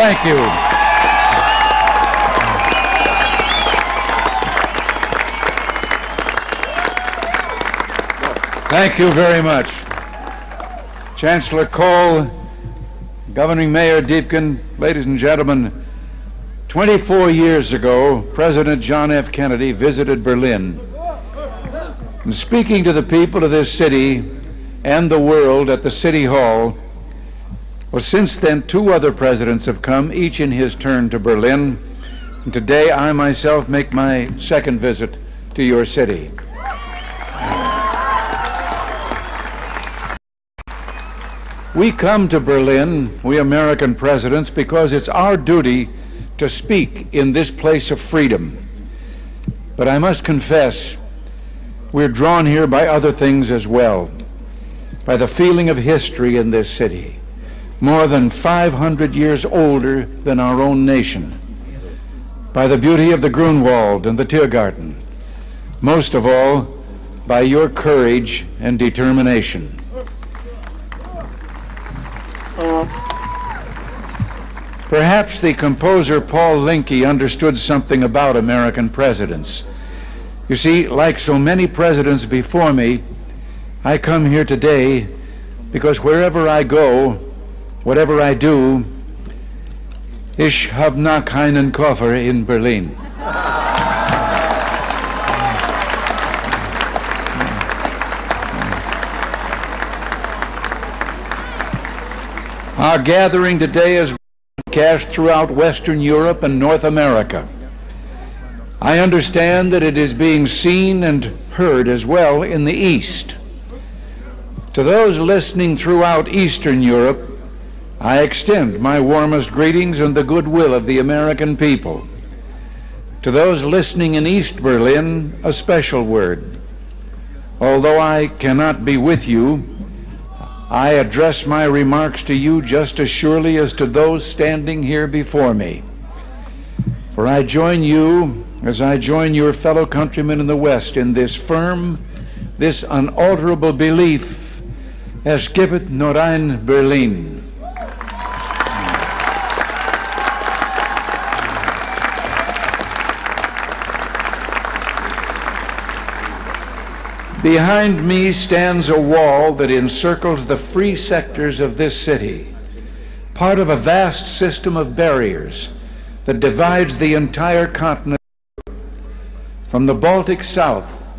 Thank you. Thank you very much. Chancellor Kohl, Governing Mayor Diepgen, ladies and gentlemen, 24 years ago, President John F. Kennedy visited Berlin. And speaking to the people of this city and the world at the City Hall, well, since then, two other presidents have come, each in his turn to Berlin. And today, I myself make my second visit to your city. We come to Berlin, we American presidents, because it's our duty to speak in this place of freedom. But I must confess, we're drawn here by other things as well, by the feeling of history in this city, more than 500 years older than our own nation, by the beauty of the Grunewald and the Tiergarten, most of all, by your courage and determination. Perhaps the composer Paul Lincke understood something about American presidents. You see, like so many presidents before me, I come here today because wherever I go, whatever I do, ich hab noch keinen Koffer in Berlin. Our gathering today is broadcast throughout Western Europe and North America. I understand that it is being seen and heard as well in the East. To those listening throughout Eastern Europe, I extend my warmest greetings and the goodwill of the American people. To those listening in East Berlin, a special word. Although I cannot be with you, I address my remarks to you just as surely as to those standing here before me. For I join you as I join your fellow countrymen in the West in this firm, this unalterable belief, es gibt nur ein Berlin. Behind me stands a wall that encircles the free sectors of this city, part of a vast system of barriers that divides the entire continent from the Baltic south.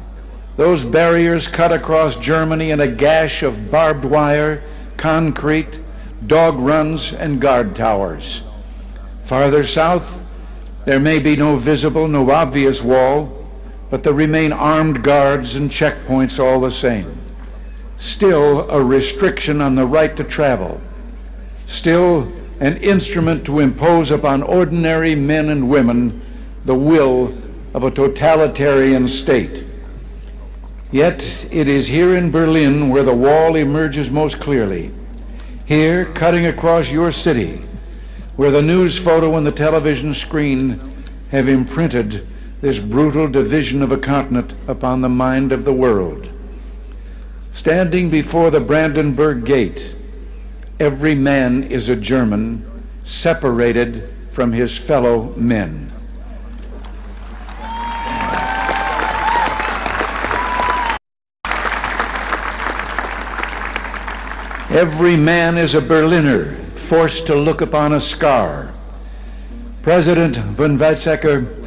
Those barriers cut across Germany in a gash of barbed wire, concrete, dog runs, and guard towers. Farther south, there may be no visible, no obvious wall, but there remain armed guards and checkpoints all the same. Still a restriction on the right to travel. Still an instrument to impose upon ordinary men and women the will of a totalitarian state. Yet it is here in Berlin where the wall emerges most clearly. Here, cutting across your city, where the news photo and the television screen have imprinted this brutal division of a continent upon the mind of the world. Standing before the Brandenburg Gate, every man is a German separated from his fellow men. Every man is a Berliner forced to look upon a scar. President von Weizsäcker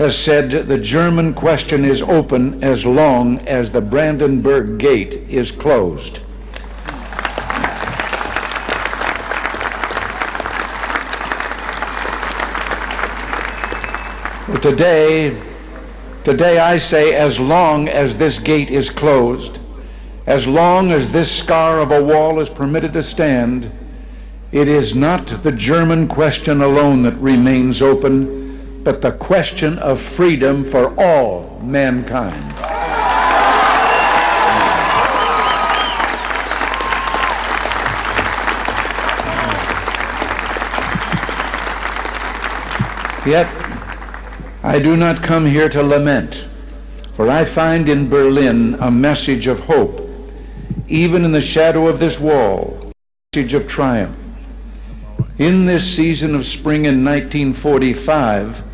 has said the German question is open as long as the Brandenburg Gate is closed. today, today I say as long as this gate is closed, as long as this scar of a wall is permitted to stand, it is not the German question alone that remains open but the question of freedom for all mankind. Yet, I do not come here to lament, for I find in Berlin a message of hope, even in the shadow of this wall, a message of triumph. In this season of spring in 1945,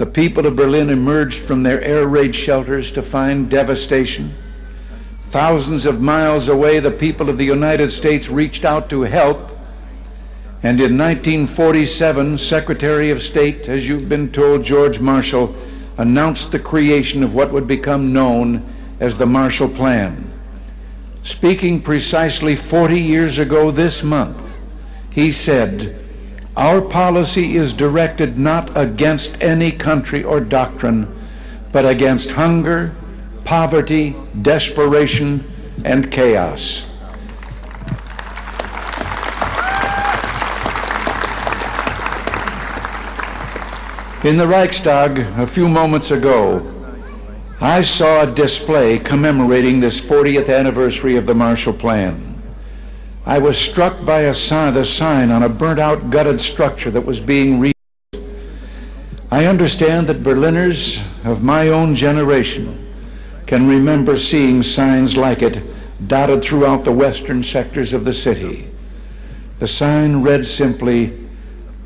the people of Berlin emerged from their air raid shelters to find devastation. Thousands of miles away, the people of the United States reached out to help. And in 1947, Secretary of State, as you've been told, George Marshall, announced the creation of what would become known as the Marshall Plan. Speaking precisely 40 years ago this month, he said, Our policy is directed not against any country or doctrine, but against hunger, poverty, desperation, and chaos. In the Reichstag a few moments ago, I saw a display commemorating this 40th anniversary of the Marshall Plan. I was struck by a sign, the sign on a burnt out, gutted structure that was being rebuilt. I understand that Berliners of my own generation can remember seeing signs like it dotted throughout the western sectors of the city. The sign read simply,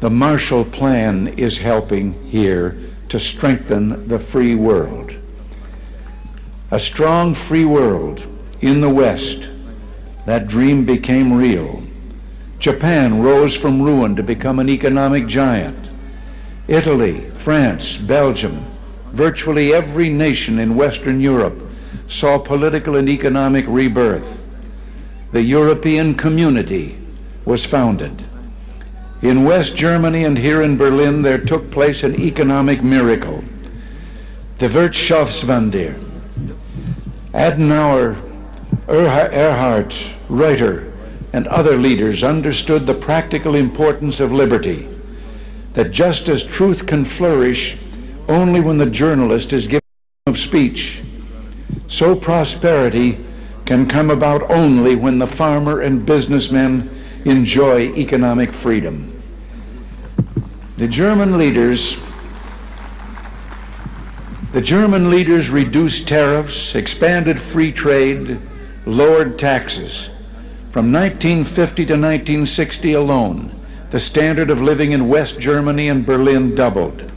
the Marshall Plan is helping here to strengthen the free world. A strong free world in the West, that dream became real. Japan rose from ruin to become an economic giant. Italy, France, Belgium, virtually every nation in Western Europe saw political and economic rebirth. The European community was founded. In West Germany and here in Berlin, there took place an economic miracle. The Wirtschaftswunder. Adenauer, Erhard, Reuter, and other leaders understood the practical importance of liberty, that just as truth can flourish only when the journalist is given of speech, so prosperity can come about only when the farmer and businessman enjoy economic freedom. The German leaders the German leaders reduced tariffs, expanded free trade, lowered taxes. From 1950 to 1960 alone, the standard of living in West Germany and Berlin doubled.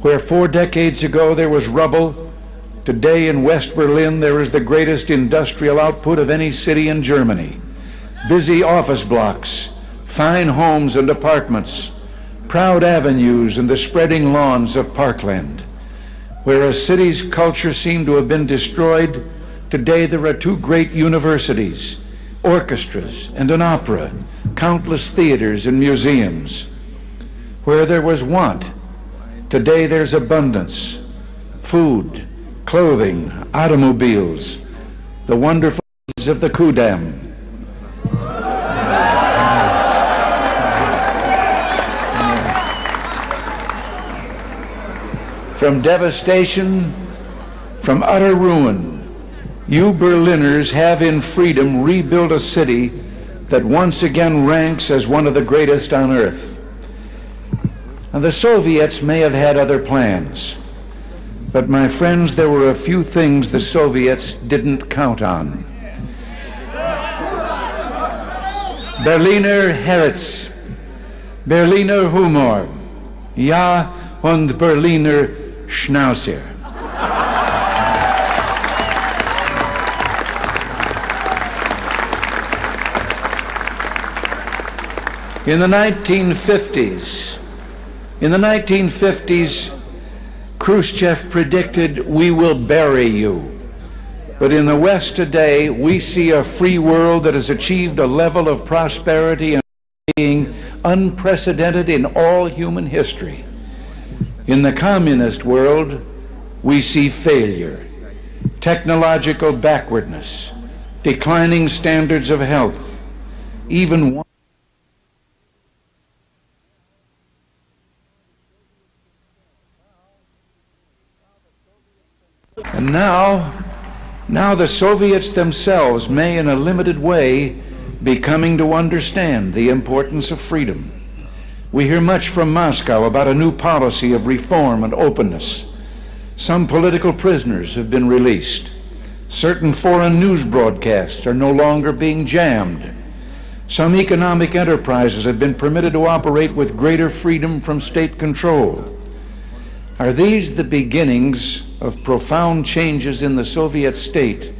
Where four decades ago there was rubble, today in West Berlin there is the greatest industrial output of any city in Germany. Busy office blocks, fine homes and apartments, proud avenues and the spreading lawns of Parkland. Where a city's culture seemed to have been destroyed, today there are two great universities, orchestras, and an opera, countless theaters and museums. Where there was want, today there's abundance, food, clothing, automobiles, the wonderful of the Kudamm, from devastation, from utter ruin, you Berliners have in freedom rebuilt a city that once again ranks as one of the greatest on earth. And the Soviets may have had other plans, but my friends, there were a few things the Soviets didn't count on. Berliner Herz, Berliner Humor, ja und Berliner Schnauzer. In the 1950s, in the 1950s, Khrushchev predicted, we will bury you. But in the West today, we see a free world that has achieved a level of prosperity and being unprecedented in all human history. In the communist world, we see failure, technological backwardness, declining standards of health, even And now, now the Soviets themselves may in a limited way be coming to understand the importance of freedom. We hear much from Moscow about a new policy of reform and openness. Some political prisoners have been released. Certain foreign news broadcasts are no longer being jammed. Some economic enterprises have been permitted to operate with greater freedom from state control. Are these the beginnings of profound changes in the Soviet state,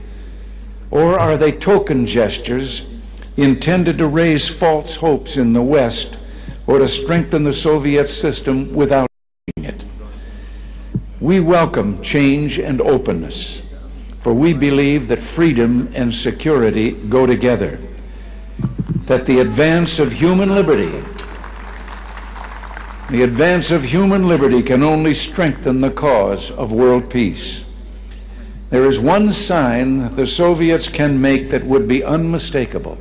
or are they token gestures intended to raise false hopes in the West or to strengthen the Soviet system without it? We welcome change and openness, for we believe that freedom and security go together that the advance of human liberty, the advance of human liberty can only strengthen the cause of world peace. There is one sign the Soviets can make that would be unmistakable,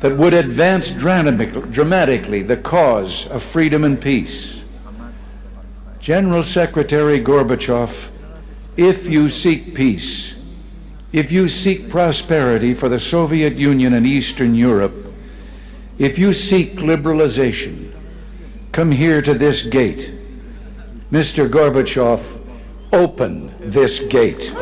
that would advance dramatically the cause of freedom and peace. General Secretary Gorbachev, if you seek peace, if you seek prosperity for the Soviet Union and Eastern Europe, if you seek liberalization, come here to this gate. Mr. Gorbachev, open this gate.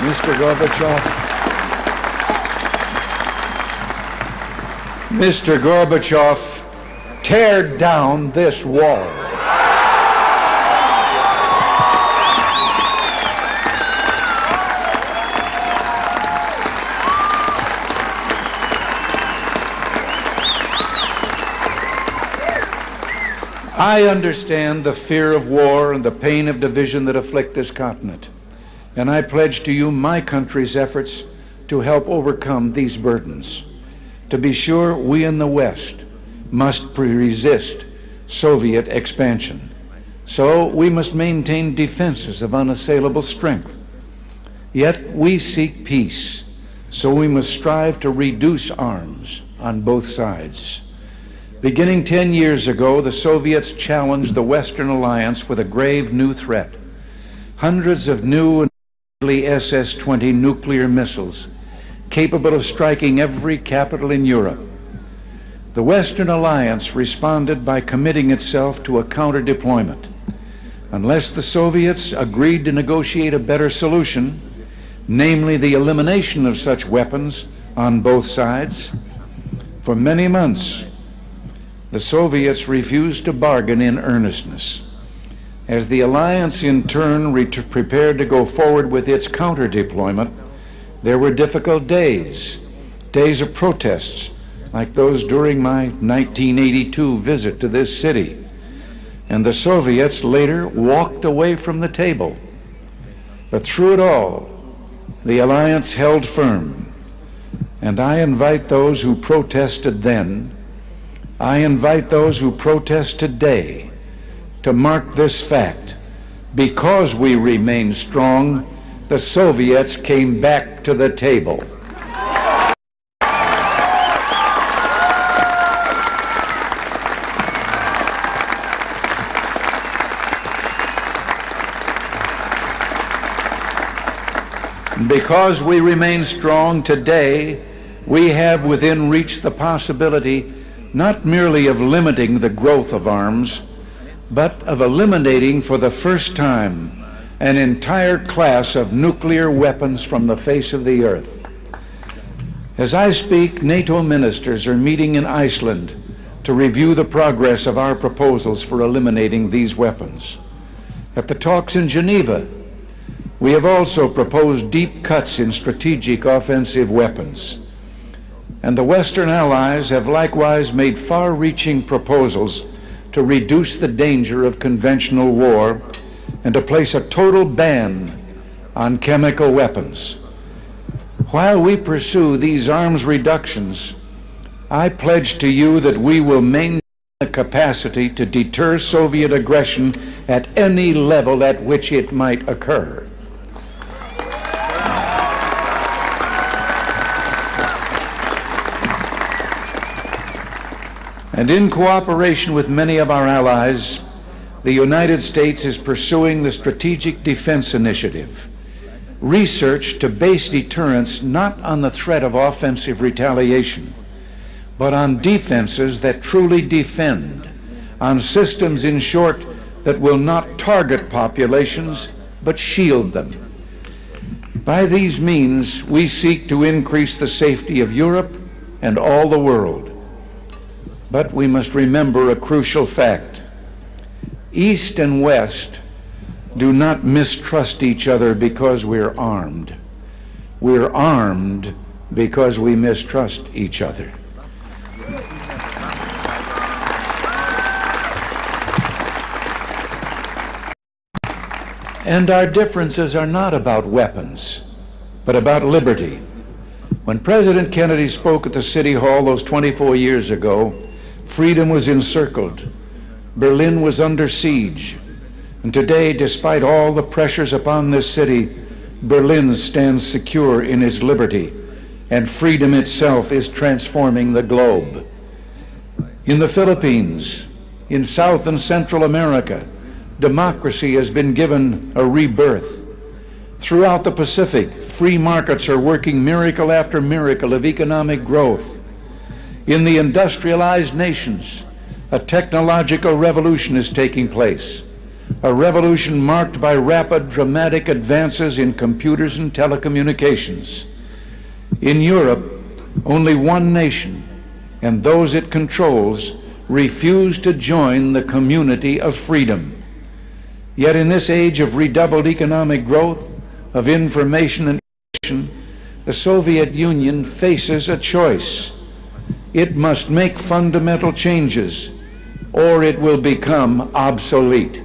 Mr. Gorbachev. Mr. Gorbachev, tear down this wall. I understand the fear of war and the pain of division that afflict this continent and I pledge to you my country's efforts to help overcome these burdens. To be sure, we in the West must resist Soviet expansion. So we must maintain defenses of unassailable strength. Yet we seek peace, so we must strive to reduce arms on both sides. Beginning 10 years ago, the Soviets challenged the Western alliance with a grave new threat. Hundreds of new and SS-20 nuclear missiles capable of striking every capital in Europe. The Western Alliance responded by committing itself to a counter-deployment. Unless the Soviets agreed to negotiate a better solution, namely the elimination of such weapons on both sides, for many months the Soviets refused to bargain in earnestness. As the alliance in turn prepared to go forward with its counter deployment, there were difficult days, days of protests, like those during my 1982 visit to this city. And the Soviets later walked away from the table. But through it all, the alliance held firm. And I invite those who protested then, I invite those who protest today to mark this fact. Because we remain strong, the Soviets came back to the table. Because we remain strong today, we have within reach the possibility not merely of limiting the growth of arms, but of eliminating for the first time an entire class of nuclear weapons from the face of the earth. As I speak, NATO ministers are meeting in Iceland to review the progress of our proposals for eliminating these weapons. At the talks in Geneva, we have also proposed deep cuts in strategic offensive weapons. And the Western allies have likewise made far reaching proposals to reduce the danger of conventional war and to place a total ban on chemical weapons. While we pursue these arms reductions, I pledge to you that we will maintain the capacity to deter Soviet aggression at any level at which it might occur. And in cooperation with many of our allies, the United States is pursuing the Strategic Defense Initiative. research to base deterrence not on the threat of offensive retaliation, but on defenses that truly defend, on systems, in short, that will not target populations but shield them. By these means, we seek to increase the safety of Europe and all the world. But we must remember a crucial fact. East and West do not mistrust each other because we're armed. We're armed because we mistrust each other. And our differences are not about weapons, but about liberty. When President Kennedy spoke at the City Hall those 24 years ago, freedom was encircled. Berlin was under siege. And today, despite all the pressures upon this city, Berlin stands secure in its liberty, and freedom itself is transforming the globe. In the Philippines, in South and Central America, democracy has been given a rebirth. Throughout the Pacific, free markets are working miracle after miracle of economic growth. In the industrialized nations, a technological revolution is taking place a revolution marked by rapid, dramatic advances in computers and telecommunications. In Europe, only one nation, and those it controls, refuse to join the community of freedom. Yet in this age of redoubled economic growth, of information and information, the Soviet Union faces a choice. It must make fundamental changes, or it will become obsolete.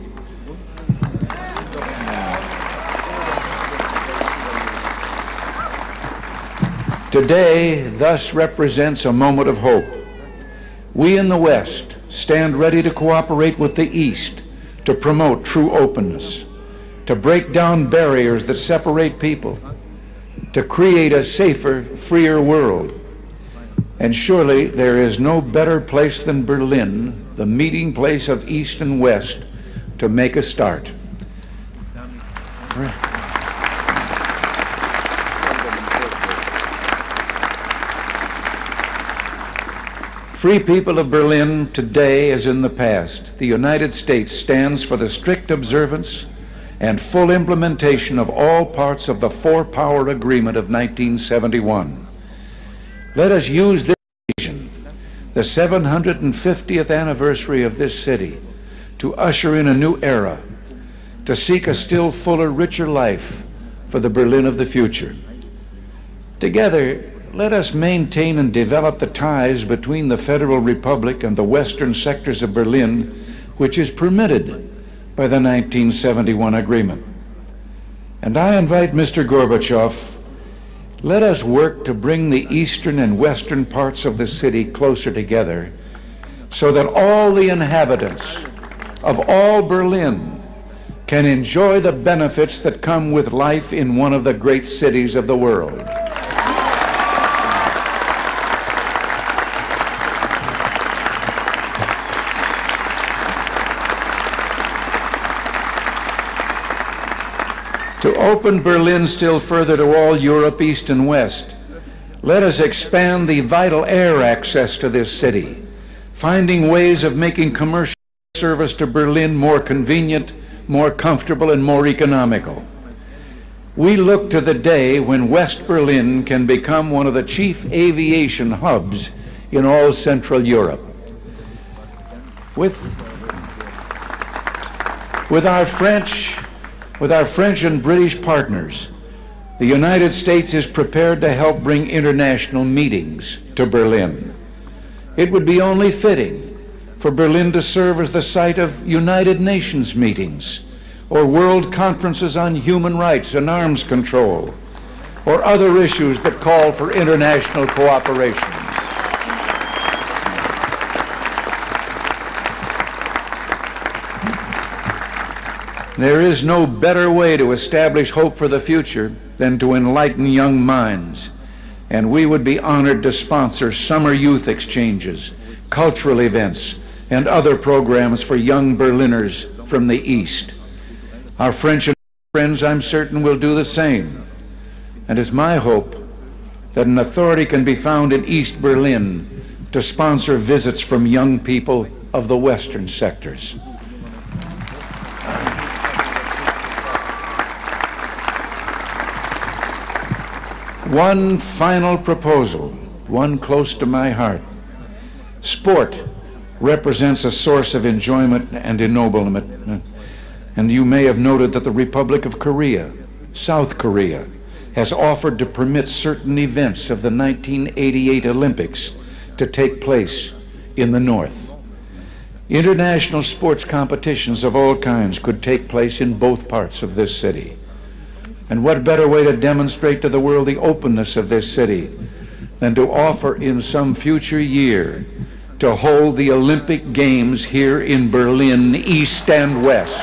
Today, thus represents a moment of hope. We in the West stand ready to cooperate with the East to promote true openness, to break down barriers that separate people, to create a safer, freer world. And surely there is no better place than Berlin, the meeting place of East and West, to make a start. Free people of Berlin today as in the past, the United States stands for the strict observance and full implementation of all parts of the Four Power Agreement of 1971. Let us use this the 750th anniversary of this city, to usher in a new era, to seek a still fuller, richer life for the Berlin of the future. Together, let us maintain and develop the ties between the Federal Republic and the western sectors of Berlin, which is permitted by the 1971 agreement. And I invite Mr. Gorbachev, let us work to bring the eastern and western parts of the city closer together so that all the inhabitants of all Berlin can enjoy the benefits that come with life in one of the great cities of the world. To open Berlin still further to all Europe, East and West. Let us expand the vital air access to this city, finding ways of making commercial service to Berlin more convenient, more comfortable, and more economical. We look to the day when West Berlin can become one of the chief aviation hubs in all Central Europe. With, with our French with our French and British partners, the United States is prepared to help bring international meetings to Berlin. It would be only fitting for Berlin to serve as the site of United Nations meetings or world conferences on human rights and arms control or other issues that call for international cooperation. There is no better way to establish hope for the future than to enlighten young minds. And we would be honored to sponsor summer youth exchanges, cultural events, and other programs for young Berliners from the East. Our French friends, I'm certain, will do the same. And it's my hope that an authority can be found in East Berlin to sponsor visits from young people of the Western sectors. One final proposal, one close to my heart. Sport represents a source of enjoyment and ennoblement. And you may have noted that the Republic of Korea, South Korea, has offered to permit certain events of the 1988 Olympics to take place in the North. International sports competitions of all kinds could take place in both parts of this city. And what better way to demonstrate to the world the openness of this city than to offer in some future year to hold the Olympic Games here in Berlin, East and West.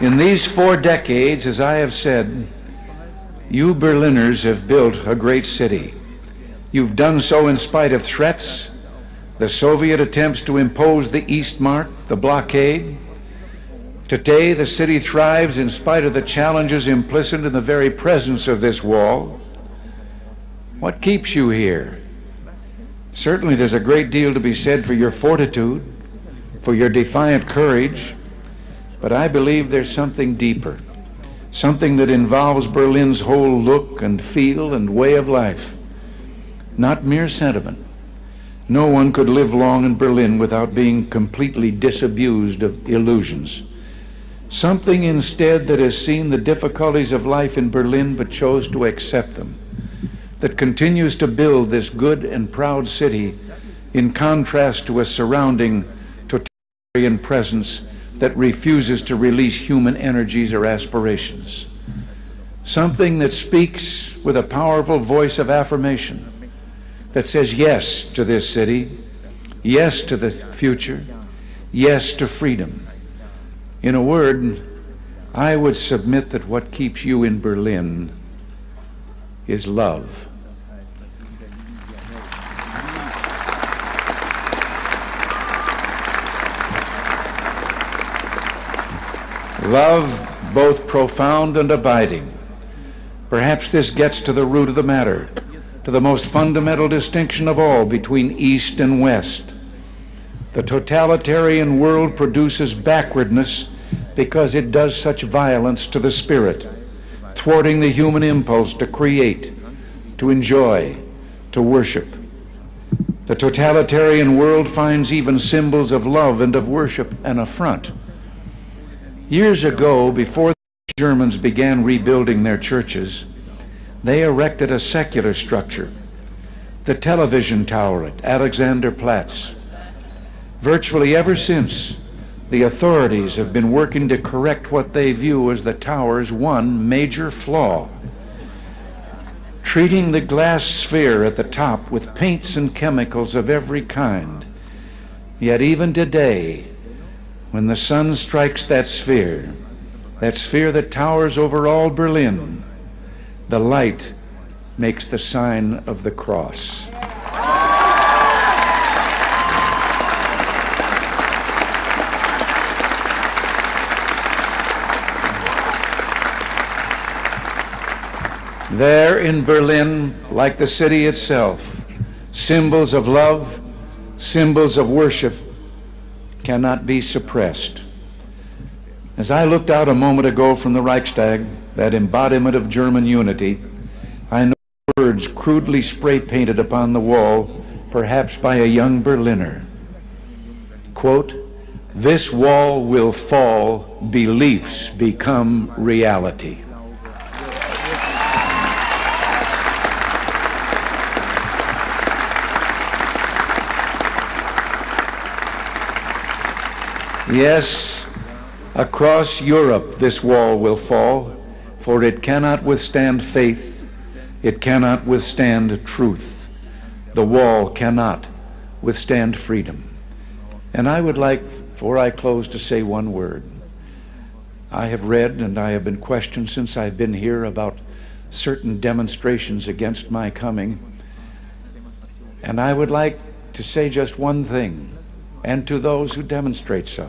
In these four decades, as I have said, you Berliners have built a great city. You've done so in spite of threats, the Soviet attempts to impose the East Mark, the blockade. Today, the city thrives in spite of the challenges implicit in the very presence of this wall. What keeps you here? Certainly, there's a great deal to be said for your fortitude, for your defiant courage, but I believe there's something deeper something that involves Berlin's whole look and feel and way of life, not mere sentiment. No one could live long in Berlin without being completely disabused of illusions. Something instead that has seen the difficulties of life in Berlin but chose to accept them, that continues to build this good and proud city in contrast to a surrounding totalitarian presence that refuses to release human energies or aspirations. Something that speaks with a powerful voice of affirmation that says yes to this city, yes to the future, yes to freedom. In a word, I would submit that what keeps you in Berlin is love. Love both profound and abiding. Perhaps this gets to the root of the matter, to the most fundamental distinction of all between East and West. The totalitarian world produces backwardness because it does such violence to the spirit, thwarting the human impulse to create, to enjoy, to worship. The totalitarian world finds even symbols of love and of worship an affront. Years ago, before the Germans began rebuilding their churches, they erected a secular structure, the television tower at Alexanderplatz. Virtually ever since, the authorities have been working to correct what they view as the tower's one major flaw. Treating the glass sphere at the top with paints and chemicals of every kind. Yet even today, when the sun strikes that sphere, that sphere that towers over all Berlin, the light makes the sign of the cross. There in Berlin, like the city itself, symbols of love, symbols of worship, cannot be suppressed. As I looked out a moment ago from the Reichstag, that embodiment of German unity, I know words crudely spray painted upon the wall, perhaps by a young Berliner. Quote, this wall will fall, beliefs become reality. Yes, across Europe this wall will fall, for it cannot withstand faith, it cannot withstand truth. The wall cannot withstand freedom. And I would like, before I close, to say one word. I have read and I have been questioned since I've been here about certain demonstrations against my coming. And I would like to say just one thing, and to those who demonstrate so.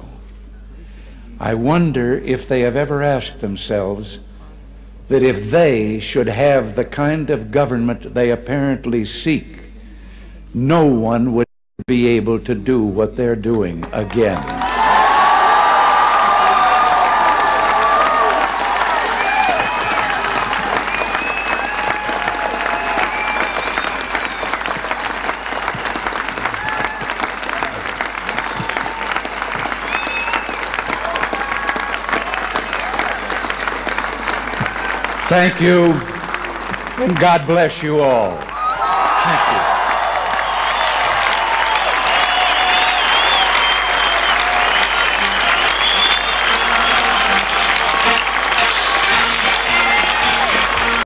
I wonder if they have ever asked themselves that if they should have the kind of government they apparently seek, no one would be able to do what they're doing again. Thank you, and God bless you all.